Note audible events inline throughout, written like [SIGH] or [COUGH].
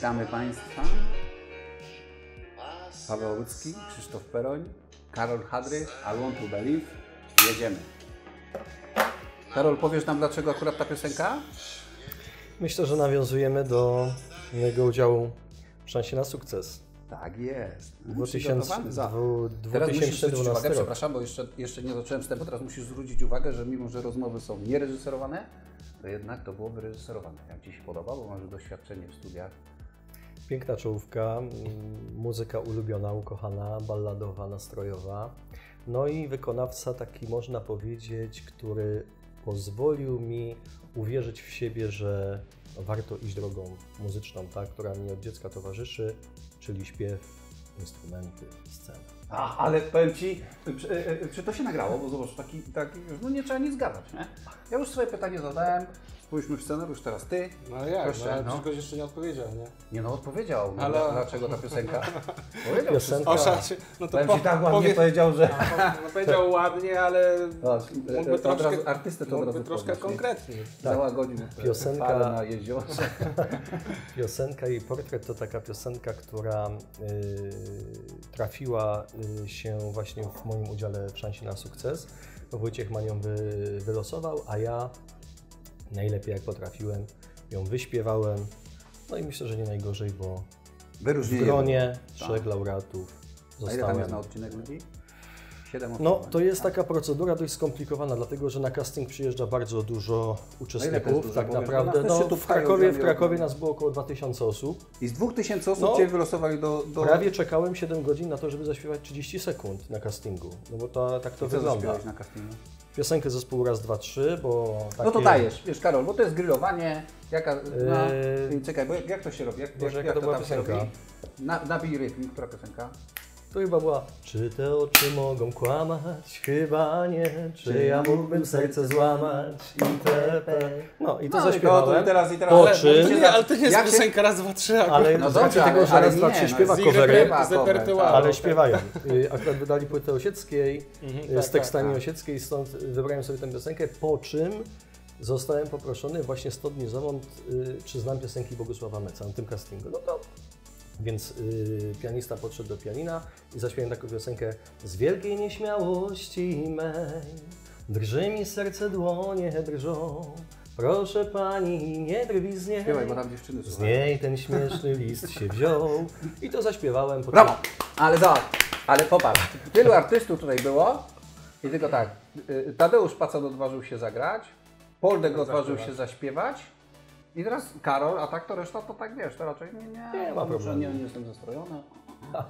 Witamy Państwa. Paweł Łucki, Krzysztof Peroń, Karol Hadry, Want to Believe. Jedziemy. Karol, powiesz nam dlaczego akurat ta piosenka? Myślę, że nawiązujemy do mojego udziału w szansie na sukces. Tak jest. 2000 Przygotowany za. dwu- Teraz musisz zwrócić 2012 uwagę, przepraszam, bo jeszcze, jeszcze nie zacząłem wstępu, teraz musisz zwrócić uwagę, że mimo, że rozmowy są niereżyserowane, to jednak to było wyreżyserowane. Jak Ci się podoba, bo masz doświadczenie w studiach. Piękna czołówka, mm, muzyka ulubiona, ukochana, balladowa, nastrojowa. No i wykonawca taki można powiedzieć, który pozwolił mi uwierzyć w siebie, że warto iść drogą muzyczną, ta, która mi od dziecka towarzyszy, czyli śpiew, instrumenty, scena. A, ale powiem Ci, czy, czy to się nagrało, bo zobacz, taki, taki, no nie trzeba nic gadać, nie? Ja już swoje pytanie zadałem, spójrzmy w scenariusz, teraz Ty. No ale jak? Proszę, no, ale no. no. ktoś jeszcze nie odpowiedział, nie? Nie no, odpowiedział, no, Ale- dlaczego ta piosenka. [LAUGHS] Powiedział Piosenka. O, szacie, no to po, tak ładnie powiedz- powiedział, że... [LAUGHS] no, powiedział ładnie, ale No, mógłby to troszkę, razu artystę to mógłby troszkę podnieść, nie? konkretniej. Załagodził Piosenka- falę na jeziorze. [LAUGHS] Piosenka i portret to taka piosenka, która y, trafiła y, się właśnie w moim udziale w szansie na sukces. Wojciech man ją wy, wylosował, a ja najlepiej jak potrafiłem ją wyśpiewałem. No i myślę, że nie najgorzej, bo w Wyróżnienie. gronie Tak. trzech laureatów A ile tam jest na zostałem. odcinek ludzi? No, to jest taka procedura dość skomplikowana, dlatego że na casting przyjeżdża bardzo dużo uczestników. dużo? tak wiesz, naprawdę. No, w Krakowie, w Krakowie nas było około 2000 osób. I z dwóch tysięcy osób No, Cię wylosowali do... do... Prawie czekałem 7 godzin na to, żeby zaśpiewać 30 sekund na castingu. No bo to, tak to I co wygląda. na castingu? Piosenkę zespołu raz, dwa, trzy, bo. Takie, No to dajesz, wiesz Karol, bo to jest grillowanie, jaka... No, Eee, czekaj, bo jak, jak to się robi? Jak, Boże, jak, jak to była tam się piosenka? robi? Na, nabij rytm, która piosenka? To chyba była. Czy te oczy mogą kłamać? Chyba nie. Czy ja mógłbym serce złamać? itp. No i to No i zaśpiewałem. to- i teraz- i teraz- Po Ale- nie, ale to nie jest Jak się- piosenka raz, dwa, trzy, akurat. ale No z racji dobrze, tego, ale- że raz, dwa, nie, trzy no, śpiewa z covery, z repertuaru. tak. ale śpiewają. Y, Akurat wydali płytę Osieckiej Mhm, y, tak, z tekstami tak. Osieckiej, stąd wybrałem sobie tę piosenkę, po czym zostałem poproszony właśnie 100 dni zowąd, y, czy znam piosenki Bogusława Meca na tym castingu. No to więc y, pianista podszedł do pianina i zaśpiewałem taką piosenkę Z wielkiej nieśmiałości mej drży mi serce, dłonie drżą Proszę pani, nie drwi z niej Śpiewaj, bo tam dziewczyny Z słuchają. niej ten [LAUGHS] śmieszny list się wziął i to zaśpiewałem. potem- Brawo! Ale zobacz, ale popatrz, tylu artystów tutaj było i tylko tak, y, Tadeusz Pacan odważył się zagrać, Poldek odważył się zaśpiewać i teraz Karol, a tak to reszta to tak wiesz, to raczej nie, nie, Nie ma problemu. nie, nie jestem zestrojony. [LAUGHS]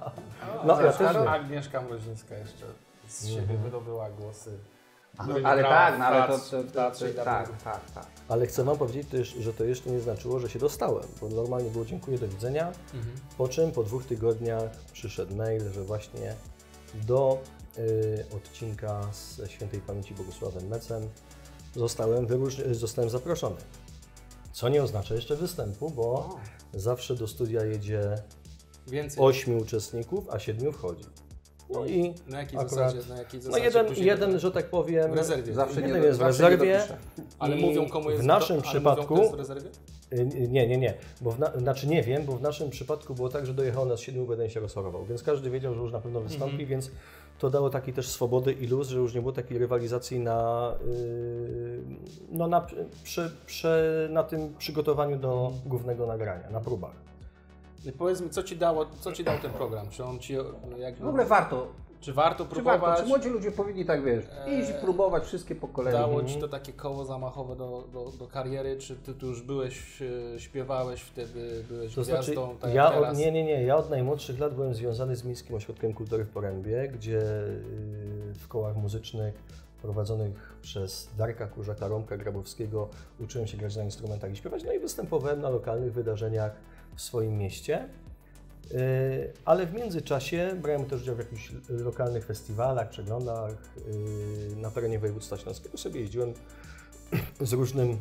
No, ja też nie. Agnieszka Mrozińska jeszcze z siebie wydobyła głosy. No, ale tak, no ale to, to, to, teatrze to tak, tak, tak. Ale chcę Wam powiedzieć też, że to jeszcze nie znaczyło, że się dostałem, bo normalnie było dziękuję, do widzenia. Po czym po dwóch tygodniach przyszedł mail, że właśnie do y, odcinka ze świętej pamięci Bogusławem Mecem zostałem, wyróż- zostałem zaproszony. Co nie oznacza jeszcze występu, bo zawsze do studia jedzie Więcej. ośmiu uczestników, a siedmiu wchodzi. No i Na jakiej akurat, zasadzie? Na jakiej no zasadzie jeden, później jeden, będą? że tak powiem, W rezerwie. Zawsze jeden nie, jest w rezerwie. Ale mówią komu jest w naszym ale przypadku Mówią, w rezerwie? Y, Nie, nie, nie. Bo w na, znaczy nie wiem, bo w naszym przypadku było tak, że dojechało nas siedmiu, jeden się rozchorował, więc każdy wiedział, że już na pewno wystąpi, więc to dało taki też swobody i luz, że już nie było takiej rywalizacji na, yy, no na, przy, przy, na tym przygotowaniu do głównego nagrania, na próbach. I powiedz mi, co ci, dało, co ci dał ten program? Czy on ci jakby, W ogóle warto, czy warto czy próbować? warto, czy młodzi ludzie powinni tak wiesz, iść i próbować wszystkie po kolei. Dało ci to takie koło zamachowe do, do, do kariery? Czy ty tu już byłeś, e, śpiewałeś wtedy, byłeś To znaczy, gwiazdą? tak ja od, nie, nie, nie, ja od najmłodszych lat byłem związany z Miejskim Ośrodkiem Kultury w Porębie, gdzie yy, w kołach muzycznych prowadzonych przez Darka Kurzaka, Romka Grabowskiego uczyłem się grać na instrumentach i śpiewać, no i występowałem na lokalnych wydarzeniach w swoim mieście. Yy, Ale w międzyczasie brałem też udział w jakichś lokalnych festiwalach, przeglądach yy, na terenie województwa śląskiego. Sobie jeździłem [CLEARS THROAT] z różnym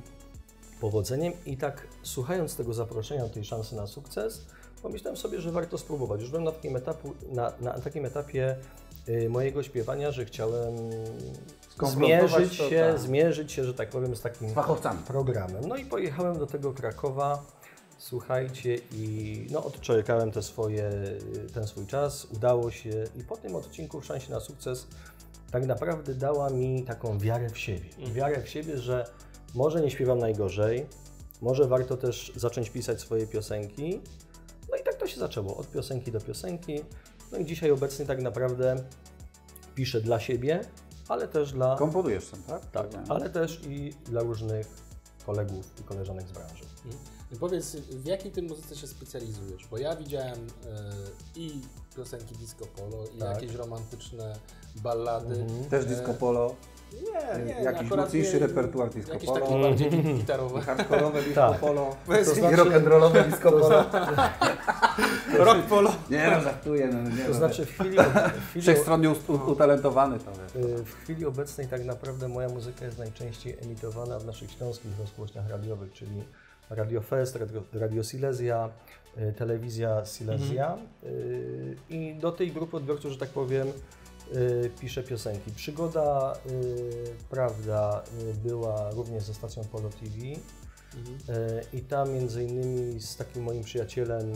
powodzeniem i tak słuchając tego zaproszenia, tej szansy na sukces, pomyślałem sobie, że warto spróbować. Już byłem na takim, etapu, na, na takim etapie y, mojego śpiewania, że chciałem zmierzyć to, się, tak. zmierzyć się, że tak powiem, z takim Z programem. No i pojechałem do tego Krakowa, słuchajcie, i no, odczekałem te swoje, ten swój czas, udało się i po tym odcinku w Szansie na sukces tak naprawdę dała mi taką wiarę w siebie. Wiarę w siebie, że może nie śpiewam najgorzej, może warto też zacząć pisać swoje piosenki. No i tak to się zaczęło, od piosenki do piosenki. No i dzisiaj obecnie tak naprawdę piszę dla siebie, ale też dla Komponujesz sam, tak? tak, ale też i dla różnych kolegów i koleżanek z branży. Powiedz, w jakiej ty muzyce się specjalizujesz? Bo ja widziałem e, i piosenki disco polo, i Tak. jakieś romantyczne ballady. Też disco polo, Nie, nie, jakiś mocniejszy nie- repertuar disco Jakieś polo. takie bardziej git- gitarowe. [LAUGHS] hardkorowe disco Tak. polo, to znaczy... rock'n'rollowe disco polo. [LAUGHS] Rock polo. Nie no, żartuję. No, nie, To no, znaczy w chwili, w chwili, Wszechstronnie utalentowany to y, w chwili obecnej tak naprawdę moja muzyka jest najczęściej emitowana w naszych śląskich rozgłośniach radiowych, czyli Radio Fest, Radio, Radio Silesia, y, Telewizja Silesia y, i do tej grupy odbiorców, że tak powiem, y, piszę piosenki. Przygoda, prawda, była również ze stacją Polo TV. E, I tam między innymi z takim moim przyjacielem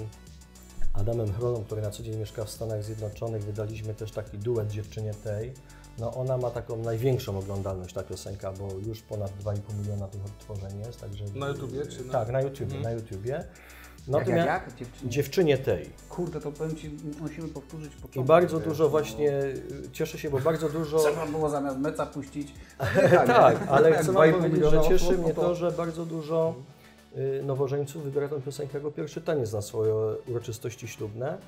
Adamem Chrolą, który na co dzień mieszka w Stanach Zjednoczonych, wydaliśmy też taki duet dziewczynie tej. No ona ma taką największą oglądalność ta piosenka, bo już ponad 2,5 miliona tych odtworzeń jest, także... Na YouTubie, czy na- Tak, na YouTubie, Mhm. na YouTubie. Jak, Natomiast jak, jak? Dziewczyny? dziewczynie tej. Kurde, to powiem Ci, musimy powtórzyć I początek. bardzo wiesz, dużo no. właśnie, cieszę się, bo bardzo dużo... Trzeba było zamiast meca puścić. [LAUGHS] tak, ale Jak [LAUGHS] chcę i Wam powiedzieć, że cieszy osób, mnie no to- że bardzo dużo y, nowożeńców wybiera tę piosenkę jako pierwszy taniec na swoje uroczystości ślubne.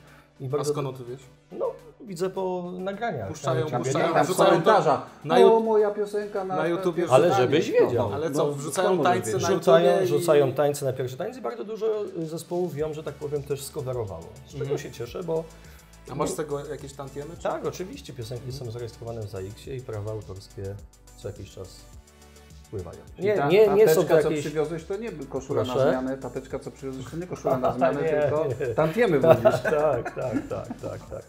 I A bardzo, skąd ty wiesz? No, widzę po nagraniach. Puszczają- na puszczają- tam wrzucają to komentarza. na o, YouTube- moja piosenka na, na pierwszy Ale żebyś wiedział. Ale co, wrzucają skąd możesz tańce wiedzieć? na Rzucają, i- rzucają tańce na pierwszy i bardzo dużo y, zespołów ją, że tak powiem, też skowerowało. Z czego Mhm. się cieszę, bo A masz z tego jakieś tantiemy? Czy? tak, oczywiście piosenki są zarejestrowane w ZAX-ie i prawa autorskie co jakiś czas wpływają. Czyli Nie, ta, nie, nie są to co jakieś... przywiozłeś, to nie koszula Proszę? na zmianę. Ta teczka, co przywiozłeś, to nie koszula na [LAUGHS] zmianę, Nie, tylko nie. tantiemy wozisz. [LAUGHS] tak, tak, tak, tak, tak.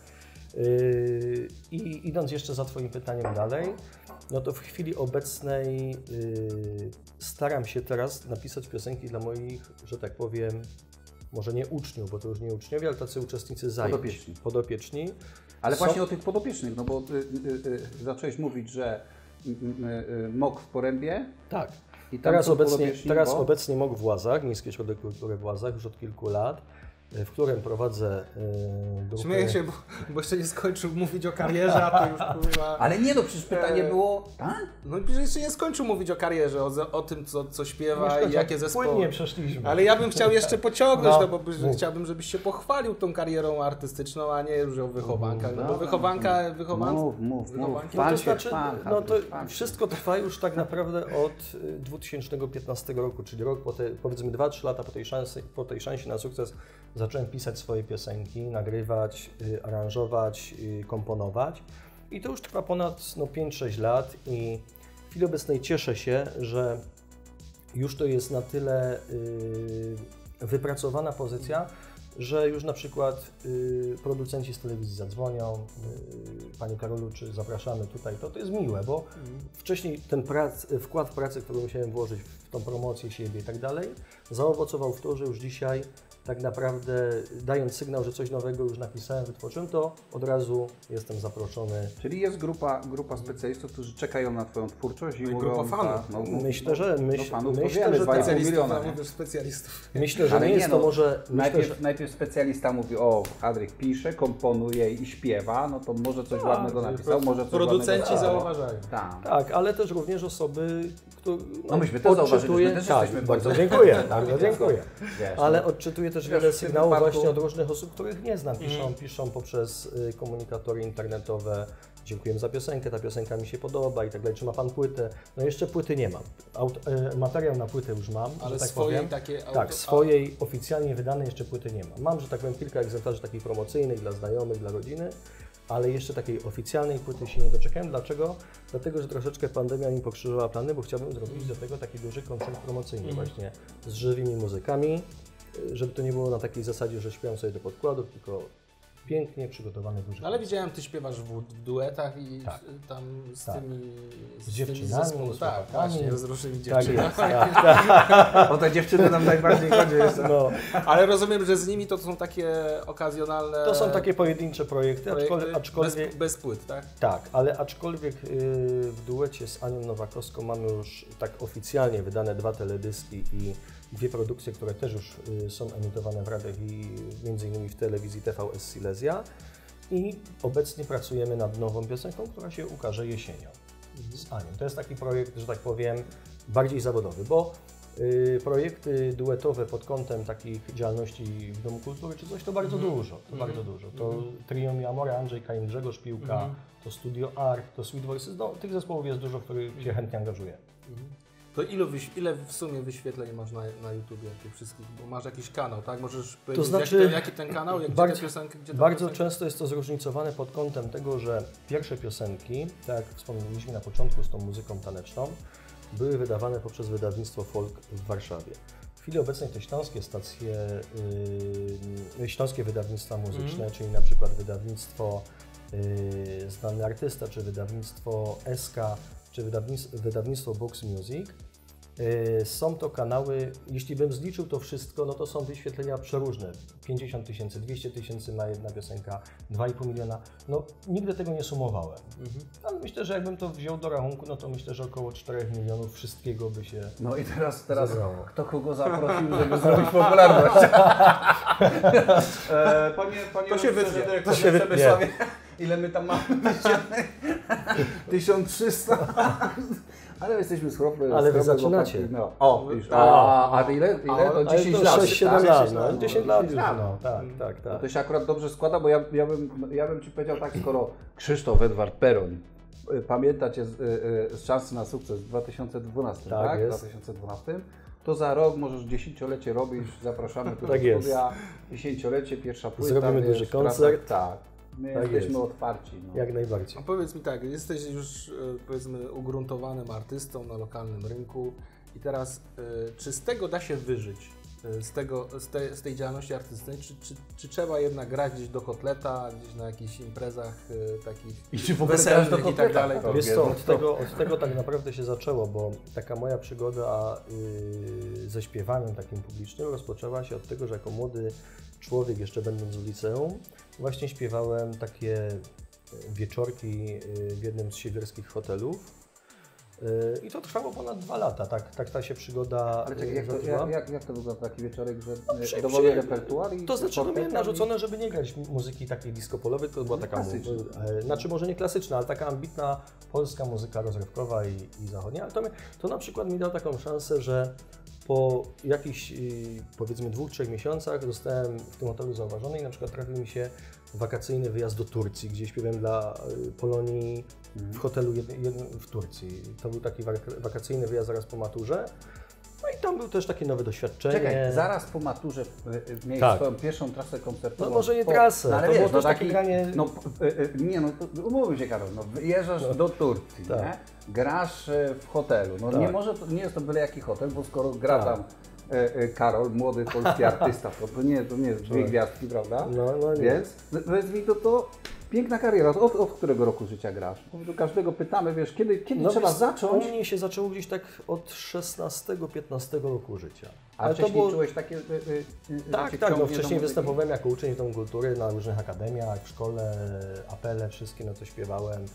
Yy, I idąc jeszcze za Twoim pytaniem dalej, no to w chwili obecnej yy, staram się teraz napisać piosenki dla moich, że tak powiem, może nie uczniów, bo to już nie uczniowie, ale tacy uczestnicy zajęć. Podopieczni. Podopieczni. Ale Są- właśnie o tych podopiecznych, no bo y, y, y, zacząłeś mówić, że y, y, y, MOK w Porębie Tak. i Teraz obecnie, teraz bo... obecnie MOK w Łazach, Miejskie Ośrodek Kultury w Łazach już od kilku lat, w którym prowadzę yy, grupę... Śmieję się, bo, bo jeszcze nie skończył mówić o karierze, a to już kurwa... [LAUGHS] Ale nie no, przecież pytanie Eee. było... Tak? No i jeszcze nie skończył mówić o karierze, o, o tym, co, co śpiewa Mieszka, i jakie zespoły. Płynnie przeszliśmy. Ale ja bym chciał jeszcze pociągnąć, No, no, bo mów. chciałbym, żebyś się pochwalił tą karierą artystyczną, a nie już o wychowankach. No bo Dobra. wychowanka, wychowanka. Mów, mów, mów. Wychowanki. No to znaczy, no to wszystko trwa już tak naprawdę od y, 2015 roku, czyli rok po te, powiedzmy 2-3 lata po tej, szansy, po tej szansie na sukces zacząłem pisać swoje piosenki, nagrywać, y, aranżować, y, komponować. I to już trwa ponad no, 5-6 lat i w chwili obecnej cieszę się, że już to jest na tyle y, wypracowana pozycja, że już na przykład y, producenci z telewizji zadzwonią, y, Panie Karolu, czy zapraszamy tutaj, to, to jest miłe, bo wcześniej ten prac, wkład pracy, który musiałem włożyć w tą promocję siebie i tak dalej, zaowocował w to, że już dzisiaj tak naprawdę dając sygnał, że coś nowego już napisałem, wytworzyłem, to od razu jestem zaproszony. Czyli jest grupa, grupa specjalistów, którzy czekają na Twoją twórczość i No i mówią... grupa fanów. tak, no, Myślę, że no, myśl, fanów to myślę, wiemy, że 2,5 tak. Specjalistów, miliona, [LAUGHS] specjalistów. Myślę, że Ale nie nie jest no, to może. Myślę, Najpierw, że, najpierw specjalista mówi, o, Adryk pisze, komponuje i śpiewa, no to może coś Tak, ładnego napisał, może coś Producenci ładnego zauważają. Tak. tak, ale też również osoby, które. No myśmy też zauważyliśmy, też tak, jesteśmy bardzo dziękuję, [LAUGHS] bardzo dziękuję. Wiesz, Ale no. Też wiele sygnałów wypadku- właśnie od różnych osób, których nie znam. Piszą, Mhm. piszą poprzez y, komunikatory internetowe. Dziękujemy za piosenkę, ta piosenka mi się podoba i tak dalej. Czy ma pan płytę? No jeszcze płyty nie mam. Aut, y, materiał na płytę już mam, Ale że tak swojej powiem. takie auto, Tak, swojej oficjalnie wydanej jeszcze płyty nie mam. Mam, że tak powiem, kilka egzemplarzy takich promocyjnych dla znajomych, dla rodziny, ale jeszcze takiej oficjalnej płyty się nie doczekałem. Dlaczego? Dlatego, że troszeczkę pandemia mi pokrzyżowała plany, bo chciałbym zrobić do tego taki duży koncert promocyjny Mhm. właśnie z żywymi muzykami. Żeby to nie było na takiej zasadzie, że śpiewam sobie do podkładów, tylko pięknie przygotowany duży Ale widziałem, ty śpiewasz w, w duetach i Tak. tam z Tak. tymi Z dziewczynami, zespołu- z Tak, chłopakami. właśnie, z różnymi Tak dziewczynami. jest, tak, tak. [LAUGHS] O te dziewczyny nam najbardziej chodzi. No, Ale rozumiem, że z nimi to są takie okazjonalne to są takie pojedyncze projekty, projekty aczkolwiek, aczkolwiek bez, bez płyt, tak? Tak, ale aczkolwiek y, w duecie z Anią Nowakowską mamy już tak oficjalnie wydane dwa teledyski i dwie produkcje, które też już y, są emitowane w radiach i między innymi w telewizji TVS Silesia. I obecnie pracujemy nad nową piosenką, która się ukaże jesienią z Anią. To jest taki projekt, że tak powiem, bardziej zawodowy, bo y, projekty duetowe pod kątem takich działalności w Domu Kultury czy coś, to bardzo Mhm. dużo, to Mhm. bardzo dużo. To Mhm. Trio Mi Amore, Andrzej Kain, Grzegorz Piłka, Mhm. to Studio Art, to Sweet Voices, no, tych zespołów jest dużo, w których się chętnie angażuję. To ilu, ile w sumie wyświetleń masz na, na YouTubie tych wszystkich? Bo masz jakiś kanał, tak? Możesz powiedzieć, znaczy, jaki, ten, jaki ten kanał, jak bardzo- piosenki, gdzie Bardzo piosenki? często jest to zróżnicowane pod kątem tego, że pierwsze piosenki, tak jak wspomnieliśmy na początku z tą muzyką taneczną, były wydawane poprzez wydawnictwo Folk w Warszawie. W chwili obecnej te śląskie stacje, yy, śląskie wydawnictwa muzyczne, Mhm. czyli na przykład wydawnictwo yy, Znany Artysta, czy wydawnictwo SK, czy wydawnictwo, wydawnictwo Box Music, Yy, Są to kanały, jeśli bym zliczył to wszystko, no to są wyświetlenia przeróżne. 50 tysięcy, 200 tysięcy ma jedna piosenka, 2,5 miliona. No nigdy tego nie sumowałem. Mhm. Ale myślę, że jakbym to wziął do rachunku, no to myślę, że około 4 milionów wszystkiego by się... No i teraz, teraz kto kogo zaprosił, żeby [LAUGHS] zrobić popularność? [LAUGHS] e, panie, panie To się wytnie. To się wytnie. [LAUGHS] Ile my tam mamy wyświetleń? 1300. Ale jesteśmy schropne. Ale wy zaczynacie. chłopaki. No. O, już. Tak. A, a ile? ile? Ale 10 to lat. 6-7 tak? lat, 10 no 10 lat już, lat. no, tak, tak, No tak. to się akurat dobrze składa, bo ja, ja, bym, ja bym Ci powiedział tak, skoro Krzysztof Edward Peron, y, pamiętacie z, y, y, z Szansy na sukces w 2012, Tak tak? jest. 2012, to za rok możesz dziesięciolecie robić, zapraszamy tu Tak do studia, dziesięciolecie, pierwsza płyta. Zrobimy wiesz, duży praca- koncert. Tak, my Tak jesteśmy jest. otwarci. No. Jak najbardziej. A powiedz mi tak, jesteś już e, powiedzmy ugruntowanym artystą na lokalnym rynku i teraz e, czy z tego da się wyżyć? E, Z, tego, z, te, z tej działalności artystycznej, czy, czy, czy trzeba jednak grać gdzieś do kotleta, gdzieś na jakichś imprezach takich I czy w ogóle weselnych do i tak kotleta? dalej? To Wiesz wiesz, co, od tego, od tego tak naprawdę się zaczęło, bo taka moja przygoda yy, ze śpiewaniem takim publicznym rozpoczęła się od tego, że jako młody człowiek, jeszcze będąc w liceum, właśnie śpiewałem takie yy, wieczorki yy, w jednym z siewierskich hotelów. Yy, I to trwało ponad dwa lata, tak, tak ta się przygoda Ale czekaj, jak to, jak, jak, jak to wygląda taki wieczorek, że No, przy- dowolny repertuar? I To znaczy, no miałem narzucone, żeby nie grać muzyki takiej disco polowej, to była taka, mu- Klasyczna. e, znaczy może nie klasyczna, ale taka ambitna polska muzyka rozrywkowa i, i zachodnia. Ale to, to na przykład mi dało taką szansę, że po jakichś y, powiedzmy dwóch, trzech miesiącach zostałem w tym hotelu zauważony i na przykład trafił mi się wakacyjny wyjazd do Turcji, gdzie śpiewałem dla y, Polonii w hotelu jednym, jednym w Turcji. To był taki wak- wakacyjny wyjazd zaraz po maturze. No i tam był też takie nowe doświadczenie. Czekaj, zaraz po maturze miałeś Tak. swoją pierwszą trasę koncertową. No może nie po, trasę, no, ale to wiesz, było no też takie taki, granie- No, y, y, nie no, umówmy się Karol, no wyjeżdżasz do Turcji, tak. Grasz y, w hotelu. No Tak. nie może, to, nie jest to byle jaki hotel, bo skoro gra Tak. tam Karol, młody polski [LAUGHS] artysta, to, to nie, to nie jest dwie Tak. gwiazdki, prawda? No, no nie. Więc mi, to, to piękna kariera. Od, od którego roku życia grasz? Do każdego pytamy, wiesz, kiedy, kiedy No trzeba zacząć? U mnie się zaczęło gdzieś tak od 16-15 roku życia. A Ale to wcześniej było- czułeś takie, y, y, y, Tak, tak, no wcześniej występowałem jako uczeń w Domu Kultury na różnych akademiach, w szkole, apele wszystkie, no to śpiewałem.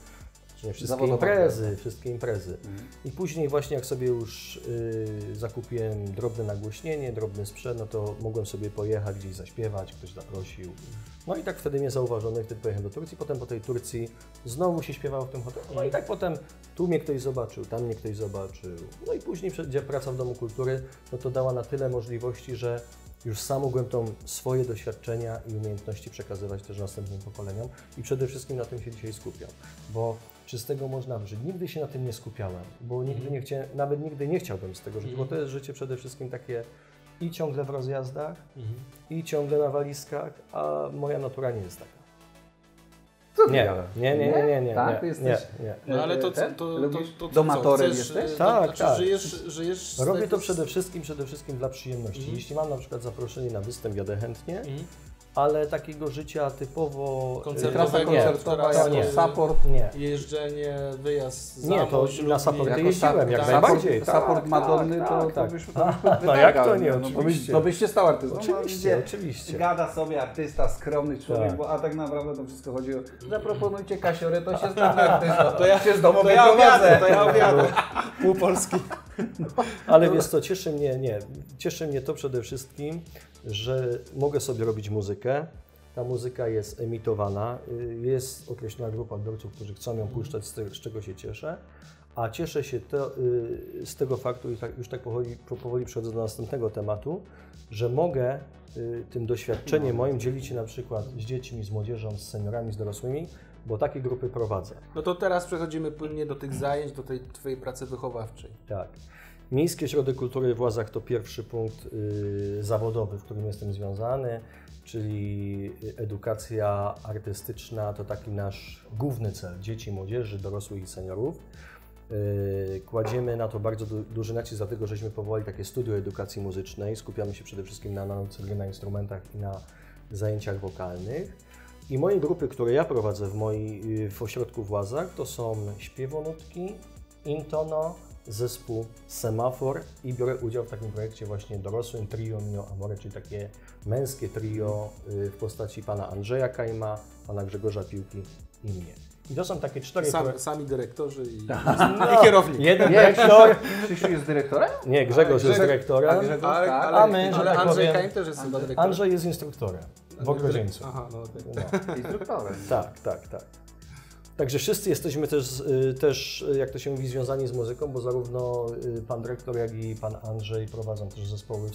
Nie wszystkie imprezy, wszystkie imprezy. Mhm. I później właśnie jak sobie już y, zakupiłem drobne nagłośnienie, drobny sprzęt, no to mogłem sobie pojechać gdzieś zaśpiewać, ktoś zaprosił. No i tak wtedy mnie zauważono i wtedy pojechałem do Turcji. Potem po tej Turcji znowu się śpiewało w tym hotelu. No i tak potem tu mnie ktoś zobaczył, tam mnie ktoś zobaczył. No i później gdzie praca w Domu Kultury, no to dała na tyle możliwości, że już sam mogłem tą swoje doświadczenia i umiejętności przekazywać też następnym pokoleniom i przede wszystkim na tym się dzisiaj skupiam, bo czy z tego można wyżyć? Nigdy się na tym nie skupiałem, bo nigdy nie chciałem, nawet nigdy nie chciałbym z tego żyć, bo to jest życie przede wszystkim takie i ciągle w rozjazdach, i ciągle na walizkach, a moja natura nie jest taka. Nie, nie, nie, nie, nie, nie, Tak? nie, jesteś- nie, nie. No ale to, co- to, to, to, to, Domatorem co, chcesz, jesteś? e, Tak, znaczy, tak. Żyjesz, żyjesz z Robię to przede wszystkim, przede wszystkim dla przyjemności. Mhm. Jeśli mam na przykład zaproszenie na występ, jadę chętnie, Mhm. Ale takiego życia typowo... Koncertowego, Trasa koncertowa jako nie. support. nie. Jeżdżenie, wyjazd Nie, to na supporty jeździłem, jak tak, najbardziej. Support, support Madonny to, tak, tak. No jak to nie, no, to byś- oczywiście. To byś się stał artystą. Oczywiście, No, oczywiście. Gada sobie artysta, skromny człowiek, Tak. bo, a tak naprawdę to wszystko chodzi o zaproponujcie kasiorę, to się znam na [LAUGHS] artystą. To ja, się z domu to ja obiadę, to ja obiadę. [LAUGHS] Pół Polski. Ale wiesz co, cieszy mnie, nie, cieszy mnie to przede wszystkim, że mogę sobie robić muzykę. Ta muzyka jest emitowana, y, jest określona grupa odbiorców, którzy chcą ją puszczać, z, czego się cieszę. A cieszę się to, y, z tego faktu, i tak, już tak powoli, powoli przechodzę do następnego tematu, że mogę y, tym doświadczeniem moim dzielić się na przykład z dziećmi, z młodzieżą, z seniorami, z dorosłymi, bo takie grupy prowadzę. No to teraz przechodzimy płynnie do tych zajęć, do tej Twojej pracy wychowawczej. Tak. Miejski Ośrodek Kultury w Łazach to pierwszy punkt y, zawodowy, w którym jestem związany, czyli edukacja artystyczna to taki nasz główny cel dzieci, młodzieży, dorosłych i seniorów. Y, Kładziemy na to bardzo du duży nacisk, dlatego żeśmy powołali takie studio edukacji muzycznej. Skupiamy się przede wszystkim na nauce gry na instrumentach i na zajęciach wokalnych. I moje grupy, które ja prowadzę w, moi, w ośrodku w Łazach, to są śpiewonutki, Intono, zespół Semafor i biorę udział w takim projekcie właśnie dorosłym trio Mio Amore, czyli takie męskie trio y, w postaci pana Andrzeja Kajma, pana Grzegorza Piłki i mnie. I to są takie cztery Sam, projekty. sami dyrektorzy i, [LAUGHS] No, i kierownik. Jeden Nie, dyrektor, Krzysiu jest dyrektorem? nie, Grzegorz jest dyrektorem, A Grzegorz, Ale, ale, A my, ale tak Andrzej powiem- Kain też jest chyba dyrektorem. Andrzej jest instruktorem w Ogrodzieńcu. Aha, no okej. No. Instruktorem. Tak, tak, tak. Także wszyscy jesteśmy też, y, też, y, jak to się mówi, związani z muzyką, bo zarówno y, pan dyrektor, jak i pan Andrzej prowadzą też zespoły,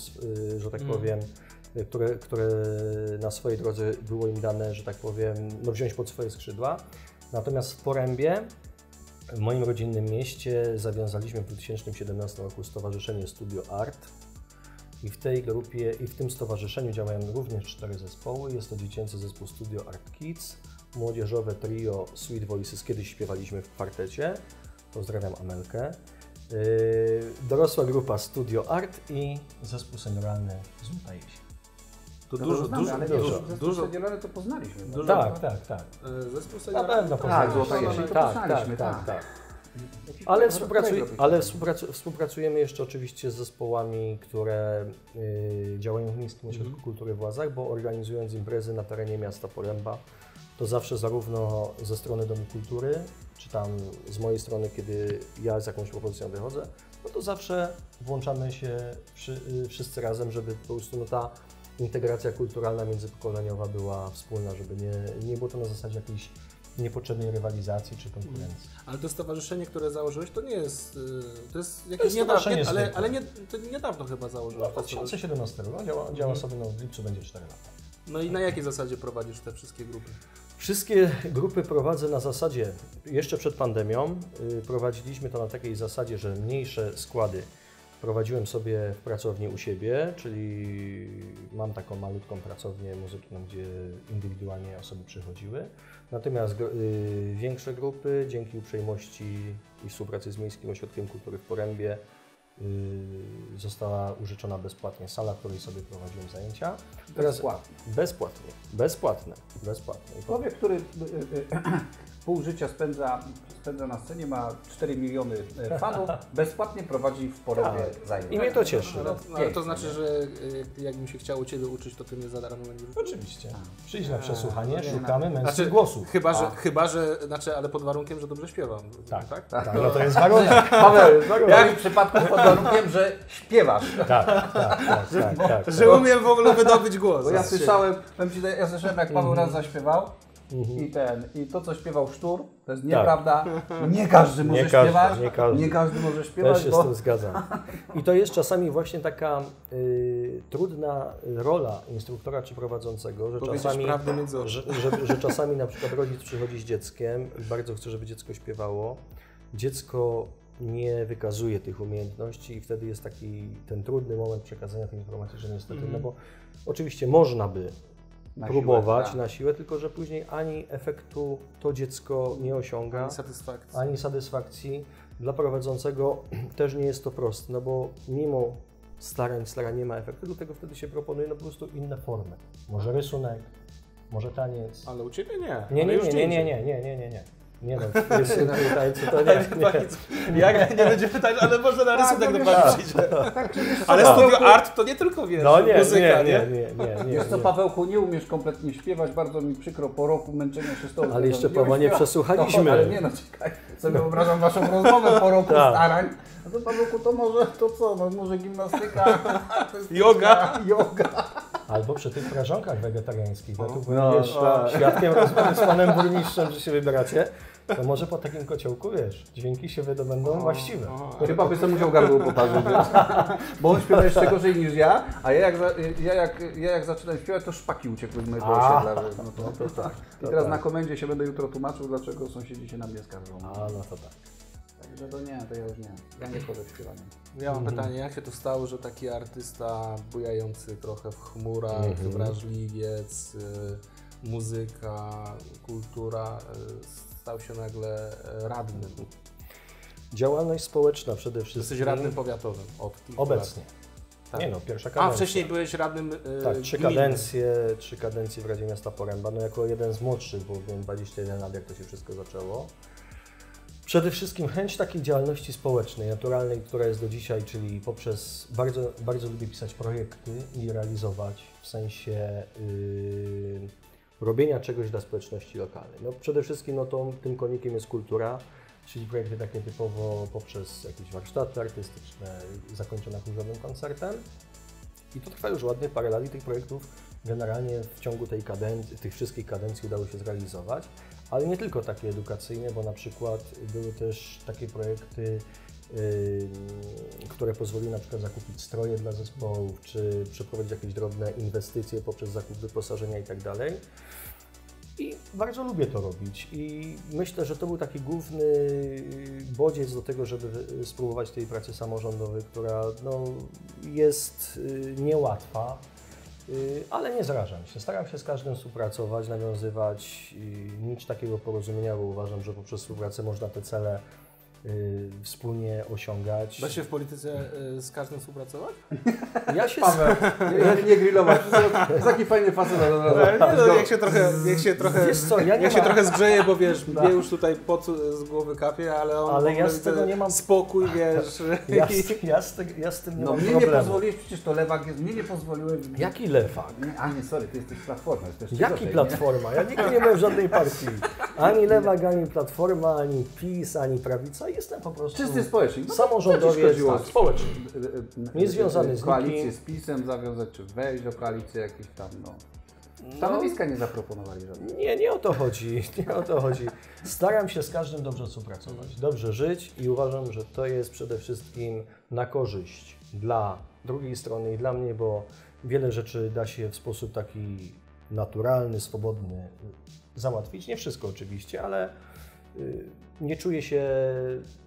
że tak Mm. powiem, które, które na swojej drodze było im dane, że tak powiem, no wziąć pod swoje skrzydła. Natomiast w Porębie, w moim rodzinnym mieście, zawiązaliśmy w 2017 roku Stowarzyszenie Studio Art. I w tej grupie i w tym stowarzyszeniu działają również cztery zespoły. Jest to dziecięcy zespół Studio Art Kids, młodzieżowe trio Sweet Voices, kiedyś śpiewaliśmy w kwartecie. Pozdrawiam Amelkę. Yy, dorosła grupa Studio Art i zespół senioralny Złota Jesień. To No dużo, to znamy, dużo, ale dużo, nie, dużo, dużo to poznaliśmy. Dużo- Tak, tak, tak. e, Zespół Na seniora. pewno Tak, poznaliśmy. Złota Jesień to tak, tak, poznaliśmy, tak, tak. tak. Jakiś Ale, współpracuj, ale współpracu, współpracujemy jeszcze oczywiście z zespołami, które y, działają w Miejskim Ośrodku Mhm. Kultury w Łazach, bo organizując imprezy na terenie miasta Poręba, to zawsze zarówno ze strony Domu Kultury, czy tam z mojej strony, kiedy ja z jakąś propozycją wychodzę, no to zawsze włączamy się wszy, y, wszyscy razem, żeby po prostu no, ta integracja kulturalna międzypokoleniowa była wspólna, żeby nie, nie było to na zasadzie jakiejś niepotrzebnej rywalizacji czy konkurencji. Ale to stowarzyszenie, które założyłeś, to nie jest. y, To jest jakieś niedawno, stowarzyszenie nie, ale, ale nie, to niedawno chyba założyłeś No, to stowarzyszenie. 2017 no, działa, działa Mhm. sobie, no w lipcu będzie 4 lata. No i na jakiej zasadzie prowadzisz te wszystkie grupy? Wszystkie grupy prowadzę na zasadzie, jeszcze przed pandemią y, prowadziliśmy to na takiej zasadzie, że mniejsze składy prowadziłem sobie w pracowni u siebie, czyli mam taką malutką pracownię muzyczną, gdzie indywidualnie osoby przychodziły. Natomiast y, większe grupy, dzięki uprzejmości i współpracy z Miejskim Ośrodkiem Kultury w Porębie, y, została użyczona bezpłatnie sala, w której sobie prowadziłem zajęcia. Bezpłatnie. Bezpłatnie, bezpłatne, bezpłatne. Człowiek, który y, y, pół życia spędza, spędza na scenie, ma 4 miliony e, fanów, [LAUGHS] bezpłatnie prowadzi w porębie zajęcia. I mnie to cieszy. Ale, No, ale to znaczy, że y, jakbym się chciał u Ciebie uczyć, to Ty mnie za darmo będziesz? Oczywiście. Przyjdź na przesłuchanie, nie, szukamy męskich Znaczy, głosów. Chyba, że, A. chyba, że, znaczy, ale pod warunkiem, że dobrze śpiewam. Tak, tak? tak. No to jest warunek. [LAUGHS] Paweł, w moim przypadku pod warunkiem, że śpiewasz. Tak, tak, tak, [LAUGHS] tak, tak. Że umiem w ogóle wydobyć głos. Bo ja z siebie. słyszałem, powiem ci, ja słyszałem jak Paweł raz zaśpiewał Mhm. i ten, i to co śpiewał Sztur, to jest nieprawda. Nie każdy może Nie każdy, śpiewać. nie każdy. Nie każdy może Też śpiewać, się z bo tym zgadzam. I to jest czasami właśnie taka y, trudna rola instruktora czy prowadzącego, że Powiedzieć czasami, że, że, że czasami na przykład rodzic przychodzi z dzieckiem i bardzo chce, żeby dziecko śpiewało. Dziecko nie wykazuje tych umiejętności i wtedy jest taki ten trudny moment przekazania tej informacji, że niestety, Mhm. no bo oczywiście można by Na próbować siłę, tak. na siłę, tylko że później ani efektu to dziecko nie osiąga, Ani satysfakcji. ani satysfakcji. Dla prowadzącego [CLEARS THROAT] też nie jest to proste, no bo mimo starań, starań nie ma efektu, dlatego wtedy się proponuje no po prostu inne formy. Może rysunek, może taniec. Ale u Ciebie nie. Nie, nie, nie, nie, nie, nie, nie, nie, nie, nie. Nie no, rysunki i tańce to nie. nie. Jak nie będzie pytań, ale może na rysunek do Pani przyjdzie. Tak, Ale studio art to nie tylko wiesz, No nie, muzyka, nie, nie, nie, nie, nie, Wiesz co. Pawełku, nie umiesz kompletnie śpiewać, bardzo mi przykro po roku męczenia się z tobą. Ale jeszcze, Pawła, nie przesłuchaliśmy. No, ale nie no, czekaj, sobie wyobrażam waszą rozmowę po roku Tak. starań. No to Pawełku, to może, to co, no może gimnastyka, [LAUGHS] Yoga. yoga. Albo przy tych prażonkach wegetariańskich, no tu No, będziesz tak. świadkiem rozmowy z panem burmistrzem, że się wybieracie, to może po takim kociołku, wiesz, dźwięki się wydobędą właściwe. Chyba by sobie musiał gardło poparzyć, wiesz? Bo on śpiewa jeszcze gorzej niż ja, a ja jak, ja jak, ja jak zaczynałem śpiewać, to szpaki uciekły z mojego osiedla. wiesz, No to, to, tak. I teraz tak. na komendzie się będę jutro tłumaczył, dlaczego sąsiedzi się na mnie skarżą. A, no to tak. Także to nie, to ja już nie. Ja nie chodzę w śpiewanie. Ja mam pytanie, jak się to stało, że taki artysta bujający trochę w chmurach, Mhm. wrażliwiec, y, muzyka, kultura, y, stał się nagle y, radnym. Działalność społeczna przede wszystkim. Jesteś radnym powiatowym od Obecnie. Tak. Nie no, pierwsza kadencja. A, wcześniej byłeś radnym y, Tak, trzy gminy. kadencje, trzy kadencje w Radzie Miasta Poręba, no jako jeden z młodszych, bo byłem 21 lat, jak to się wszystko zaczęło. Przede wszystkim chęć takiej działalności społecznej, naturalnej, która jest do dzisiaj, czyli poprzez, bardzo, bardzo lubię pisać projekty i je realizować, w sensie yy, robienia czegoś dla społeczności lokalnej. No przede wszystkim no to, tym konikiem jest kultura, czyli projekty takie typowo poprzez jakieś warsztaty artystyczne, zakończone chórzowym koncertem. I to trwa już ładnie parę lat i tych projektów generalnie w ciągu tej kadencji, tych wszystkich kadencji udało się zrealizować, ale nie tylko takie edukacyjne, bo na przykład były też takie projekty, które pozwoliły na przykład zakupić stroje dla zespołów, czy przeprowadzić jakieś drobne inwestycje poprzez zakup wyposażenia itd. I bardzo lubię to robić i myślę, że to był taki główny bodziec do tego, żeby spróbować tej pracy samorządowej, która no, jest y, niełatwa, y, ale nie zrażam się. Staram się z każdym współpracować, nawiązywać, y, mieć takiego porozumienia, bo uważam, że poprzez współpracę można te cele y, wspólnie osiągać. Da się w polityce y, z każdym współpracować? Ja się Paweł, nie, nie grillować. To jest taki fajny facet. razu. Nie, no, niech się trochę, niech się trochę, Wiesz co, ja nie niech się trochę zgrzeje, bo wiesz, [LAUGHS] mnie już tutaj pot z głowy kapie, ale on Ale ja z tego nie mam- spokój, wiesz. ja, z, ja, z, te- ja z tym nie No mam mnie nie problemu. pozwoliłeś, przecież to lewak jest, mnie nie pozwoliłeś. Jaki lewak? Nie, a nie, sorry, ty jesteś jeszcze Jaki gorzej, nie? platforma? Ja nigdy nie byłem w żadnej partii. Ani lewak, ani platforma, ani PiS, ani prawica. Jestem po prostu Czysty społecznik. No, samorządowiec, tak, społeczny. y, Niezwiązany z Koalicję nikim. z PiSem zawiązać, czy wejść do koalicji jakiejś tam, no. Stanowiska nie zaproponowali żadnego. Nie, nie o to chodzi. Nie o to chodzi. Staram się z każdym dobrze współpracować, dobrze żyć i uważam, że to jest przede wszystkim na korzyść dla drugiej strony i dla mnie, bo wiele rzeczy da się w sposób taki naturalny, swobodny załatwić. Nie wszystko oczywiście, ale y, nie czuję się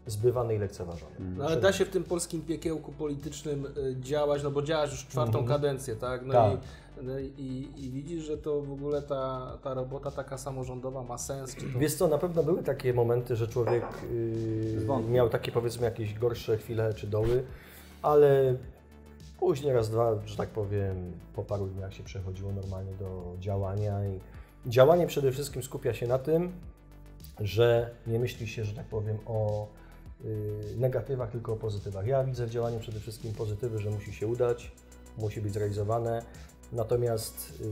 zbywany i lekceważony. No, ale da się w tym polskim piekiełku politycznym y, działać, no bo działasz już czwartą Mhm. kadencję, tak? No, Tak. I, no i, i widzisz, że to w ogóle ta, ta robota taka samorządowa ma sens? Czy to... Wiesz co, na pewno były takie momenty, że człowiek yy, miał takie powiedzmy jakieś gorsze chwile czy doły, ale później raz, dwa, że tak powiem, po paru dniach się przechodziło normalnie do działania i działanie przede wszystkim skupia się na tym, że nie myśli się, że tak powiem, o yy, negatywach, tylko o pozytywach. Ja widzę w działaniu przede wszystkim pozytywy, że musi się udać, musi być zrealizowane, natomiast yy,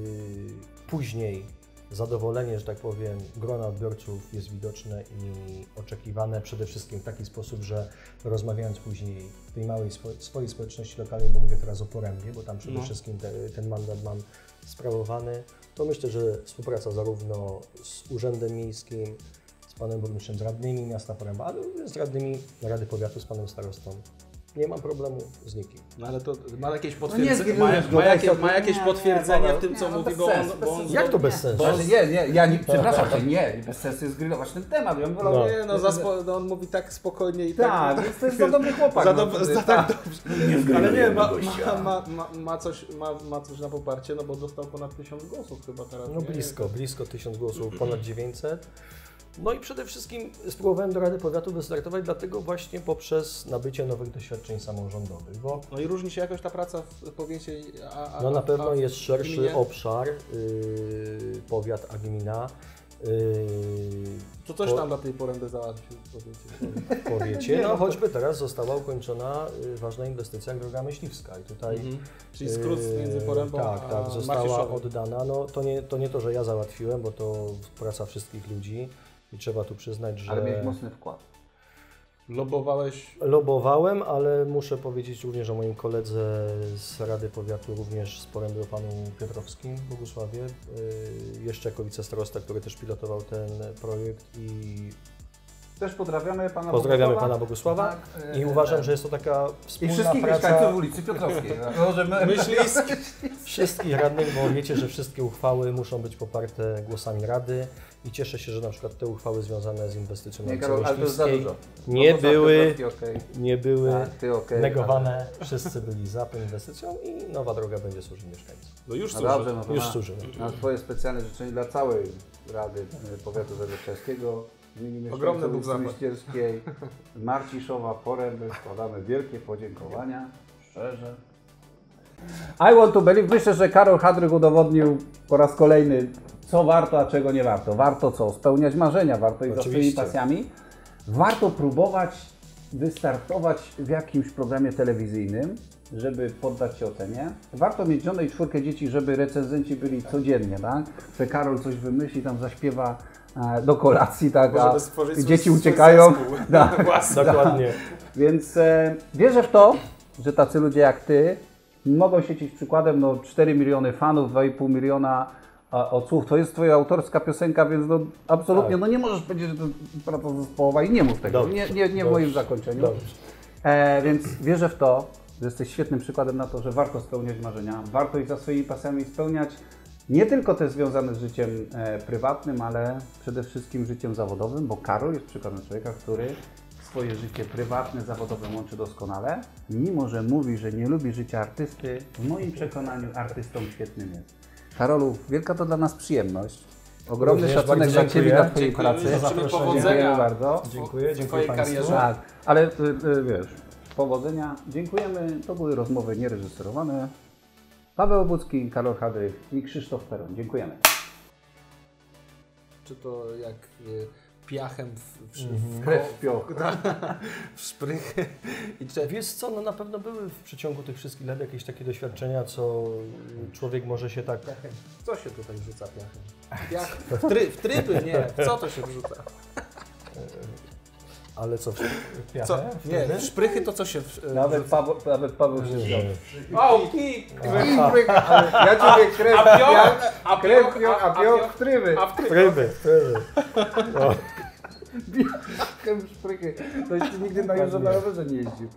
później zadowolenie, że tak powiem, grona odbiorców jest widoczne i oczekiwane przede wszystkim w taki sposób, że rozmawiając później w tej małej swo- swojej społeczności lokalnej, bo mówię teraz o Porębie, bo tam przede No. wszystkim te, ten mandat mam sprawowany, to myślę, że współpraca zarówno z Urzędem Miejskim, Panem Burmistrzem, z radnymi miasta Poręba, ale z radnymi Rady Powiatu, z Panem Starostą Nie mam problemu z nikim. No ale to ma jakieś nie potwierdzenie, zgrillujesz ma, ma, jakie, ma jakieś Nie, potwierdzenie nie, w tym, co nie, no mówi, bo on, sensu, bo on. Jak to bez sensu? Nie, nie, ja nie, przepraszam cię, nie, bez sensu jest grillować ten temat. Ja bym wolał, No. Nie, no, za spo, no on mówi tak spokojnie i tak... Tak, więc to jest za dobry chłopak. [LAUGHS] Za no, dob- to za jest- tak Nie Ale nie, ma, ma, ma, ma, coś, ma, ma coś na poparcie, no bo dostał ponad tysiąc głosów chyba teraz. No nie? blisko, blisko 1000 głosów, ponad 900. No i przede wszystkim spróbowałem do Rady Powiatu wystartować, dlatego właśnie poprzez nabycie nowych doświadczeń samorządowych, bo No i różni się jakoś ta praca w powiecie, a, a no na pewno jest szerszy gminie? obszar, yy, powiat, a gmina. Yy, To coś po- tam dla tej poręby załatwił w powiecie. w powiecie. No choćby teraz została ukończona y, ważna inwestycja droga myśliwska i tutaj Mhm. Czyli skrót między Yy, porębą Tak, a tak, została oddana. No, to, nie, to nie to, że ja załatwiłem, bo to praca wszystkich ludzi i trzeba tu przyznać, że Ale mieć mocny wkład. Lobowałeś lobowałem, ale muszę powiedzieć również o moim koledze z Rady Powiatu, również z poręby o panu Piotrowskim w Bogusławie, yy, jeszcze jako wicestarosta, który też pilotował ten projekt i Też pozdrawiamy pana pozdrawiamy Bogusława. pana Bogusława Tak, i e, uważam, e, że jest to taka I wspólna wszystkich praca mieszkańców ulicy Piotrowskiej. [LAUGHS] Możemy... myśliski. wszystkich radnych, bo wiecie, że wszystkie uchwały muszą być poparte głosami Rady i cieszę się, że na przykład te uchwały związane z inwestycją na Nie, Karol, ale to jest za dużo. nie Bogusław były, okej. nie były Tak, ty okej. negowane, wszyscy byli za tą inwestycją i nowa droga będzie służyć mieszkańcom. No już No służy. dobrze, no Już na, służy. na Twoje specjalne życzenie dla całej Rady Powiatu w imieniu Ogromny Bóg. Myślierskiej, Marciszowa, Poręby składamy wielkie podziękowania, szczerze. I want to believe. Myślę, że Karol Hadryk udowodnił po raz kolejny, co warto, a czego nie warto. Warto co? Spełniać marzenia, warto iść za swoimi pasjami. Warto próbować wystartować w jakimś programie telewizyjnym, żeby poddać się ocenie. Warto mieć żonę i czwórkę dzieci, żeby recenzenci byli codziennie, tak? Że Karol coś wymyśli, tam zaśpiewa e, do kolacji, tak? A dzieci uciekają. [LAUGHS] Tak. [LAUGHS] Dokładnie. Więc e, wierzę w to, że tacy ludzie jak Ty mogą świecić przykładem. No, 4 miliony fanów, 2,5 miliona a, odsłów. To jest Twoja autorska piosenka, więc no, absolutnie Tak. no, nie możesz powiedzieć, że to praca zespołowa i nie mów tego. Dobrze, nie nie, nie w moim zakończeniu. E, więc wierzę w to, że jesteś świetnym przykładem na to, że warto spełniać marzenia, warto iść za swoimi pasjami spełniać nie tylko te związane z życiem e, prywatnym, ale przede wszystkim życiem zawodowym, bo Karol jest przykładem człowieka, który swoje życie prywatne, zawodowe łączy doskonale, mimo że mówi, że nie lubi życia artysty, w moim przekonaniu artystą świetnym jest. Karolu, wielka to dla nas przyjemność. Ogromny Również szacunek dla Ciebie i dziękuję. dla Twojej Dziękujemy, pracy. życzymy powodzenia bardzo. Dziękuję, w dziękuję Twojej karierze. Tak, ale y, y, wiesz, powodzenia. Dziękujemy. To były rozmowy niereżyserowane. Paweł Obucki, Karol Hadryk i Krzysztof Peron. Dziękujemy. Czy to jak y, piachem w, w, w, Mhm. Krew w pioch. [LAUGHS] w szprychy. I czy, Wiesz co, no na pewno były w przeciągu tych wszystkich lat jakieś takie doświadczenia, co człowiek może się tak... co się tutaj wrzuca piachem? Piach [LAUGHS] w, try, w tryby? Nie. W co to się wrzuca? [LAUGHS] Ale co, w Co? Nie, w szprychy to co się w, y, Nawet? Paweł, nawet Paweł się zgadza. O, kik! Ale ja ciebie krew, A a krew, pioch, pioch, a pioch w tryby. a w tryby. Tryby, tryby. No. W szprychy. To jeszcze nigdy na na rowerze nie jeździł.